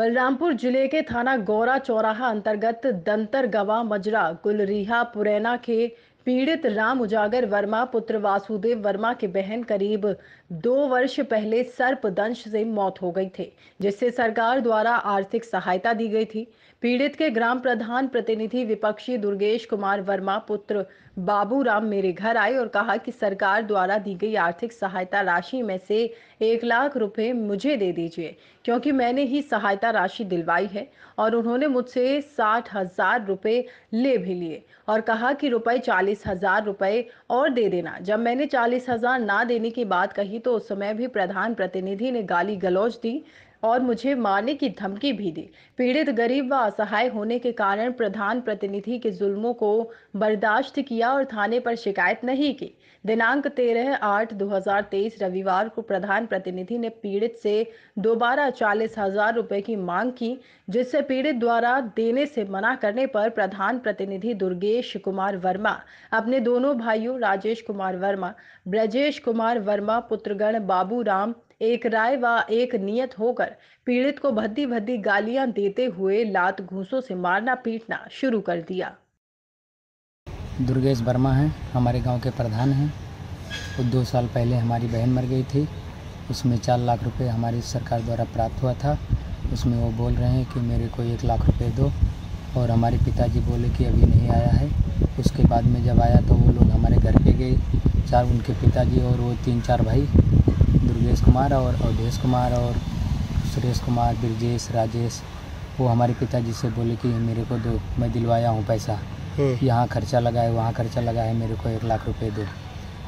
बलरामपुर ज़िले के थाना गौरा चौराहा अंतर्गत दंतर गवा मजरा गुलरीहा पुरैना के पीड़ित राम उजागर वर्मा, पुत्र वासुदेव वर्मा की बहन करीब दो वर्ष पहले सर्पदंश से मौत हो गई थी, जिससे सरकार द्वारा आर्थिक सहायता दी गई थी। पीड़ित के ग्राम प्रधान प्रतिनिधि विपक्षी दुर्गेश कुमार वर्मा, पुत्र बाबू राम मेरे घर आए और कहा कि सरकार द्वारा दी गई आर्थिक सहायता राशि में से एक लाख रुपए मुझे दे दीजिए, क्योंकि मैंने ही सहायता राशि दिलवाई है और उन्होंने मुझसे साठ हज़ार रुपए ले भी लिए और कहा कि रुपए चालीस हज़ार रुपए और दे देना। जब मैंने चालीस हज़ार ना देने की बात कही तो उस समय भी प्रधान प्रतिनिधि ने गाली गलौज दी। और मुझे मारने की धमकी भी दी। पीड़ित गरीब व असहाय होने के कारण प्रधान प्रतिनिधि के जुल्मों को बर्दाश्त किया और थाने पर शिकायत नहीं की। दिनांक तेरह आठ 2023 रविवार को प्रधान प्रतिनिधि ने पीड़ित से दोबारा चालीस हज़ार रुपए की मांग की, जिससे पीड़ित द्वारा देने से मना करने पर प्रधान प्रतिनिधि दुर्गेश कुमार वर्मा, अपने दोनों भाइयों राजेश कुमार वर्मा, ब्रजेश कुमार वर्मा, पुत्रगण बाबू राम एक राय व एक नियत होकर पीड़ित को भद्दी भद्दी गालियाँ देते हुए लात घूसों से मारना पीटना शुरू कर दिया। दुर्गेश वर्मा हैं, हमारे गाँव के प्रधान हैं। वो दो साल पहले हमारी बहन मर गई थी। उसमें चार लाख रुपए हमारी सरकार द्वारा प्राप्त हुआ था। उसमें वो बोल रहे हैं कि मेरे को एक लाख रुपए दो और हमारे पिताजी बोले कि अभी नहीं आया है। उसके बाद में जब आया तो वो लोग हमारे घर पे गए। चार उनके पिताजी और वो तीन चार भाई दुर्गेश कुमार और अवधेश कुमार और सुरेश कुमार ब्रजेश राजेश वो हमारे पिताजी से बोले कि मेरे को दो मैं दिलवाया हूँ पैसा। यहाँ खर्चा लगा है वहाँ खर्चा लगा है मेरे को एक लाख रुपए दो।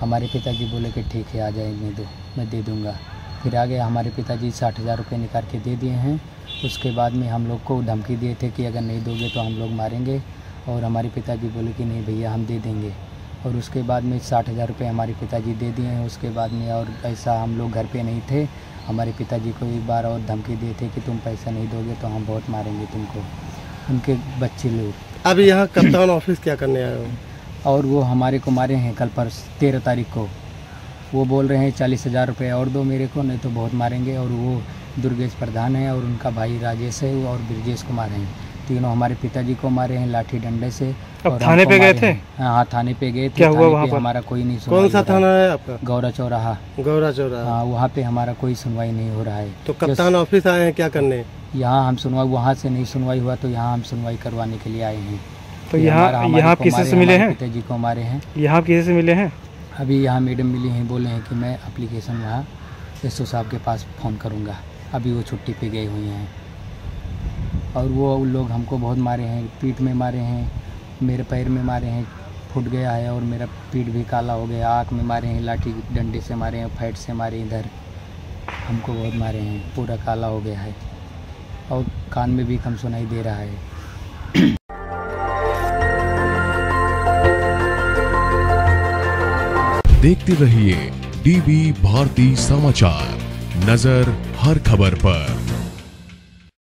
हमारे पिताजी बोले कि ठीक है आ जाएँगे दो मैं दे दूँगा। फिर आ आगे हमारे पिताजी साठ हज़ार रुपये निकाल के दे दिए हैं। उसके बाद में हम लोग को धमकी दिए थे कि अगर नहीं दोगे तो हम लोग मारेंगे। और हमारे पिताजी बोले कि नहीं भैया हम दे देंगे। और उसके बाद में साठ हज़ार रुपये हमारे पिताजी दे दिए हैं। उसके बाद में और ऐसा हम लोग घर पे नहीं थे। हमारे पिताजी को एक बार और धमकी दिए थे कि तुम पैसा नहीं दोगे तो हम बहुत मारेंगे तुमको। उनके बच्चे लोग। अब यहाँ कप्तान ऑफ़िस क्या करने आए हो? और वो हमारे को मारे हैं कल पर तेरह तारीख को। वो बोल रहे हैं चालीस हज़ार रुपये और दो मेरे को नहीं तो बहुत मारेंगे। और वो दुर्गेश प्रधान है और उनका भाई राजेश है और ब्रजेश कुमार हैं। तीनों हमारे पिताजी को मारे हैं लाठी डंडे से। अब थाने पे गए थे? हाँ। हाँ, थाने पे गए थे। क्या हुआ वहाँ पे हमारा कोई नहीं कौन सा थाना है। आपका? गौरा चौराहा। गौरा चौराहा। हाँ वहाँ पे हमारा कोई सुनवाई नहीं हो रहा है। तो कप्तान ऑफ़िस आए हैं क्या करने? यहाँ हम सुनवाई वहाँ से नहीं सुनवाई हुआ तो यहाँ हम सुनवाई करवाने के लिए आए हैं। तो यहाँ हमारा- यहाँ किसी मारे से मिले हमारे हैं? पिताजी को मारे हैं। यहाँ किसी से मिले हैं? अभी यहाँ मैडम मिली हैं बोले हैं कि मैं अप्लीकेशन वहाँ एस साहब के पास फ़ोन करूँगा। अभी वो छुट्टी पे गए हुए हैं। और वो लोग हमको बहुत मारे हैं पीठ में मारे हैं। मेरे पैर में मारे हैं, फूट गया है और मेरा पीठ भी काला हो गया, आँख में मारे हैं, लाठी डंडे से मारे हैं फैट से मारे इधर हमको बहुत मारे हैं, पूरा काला हो गया है। और कान में भी कम सुनाई दे रहा है। देखते रहिए डीबी भारती समाचार, नज़र हर खबर पर।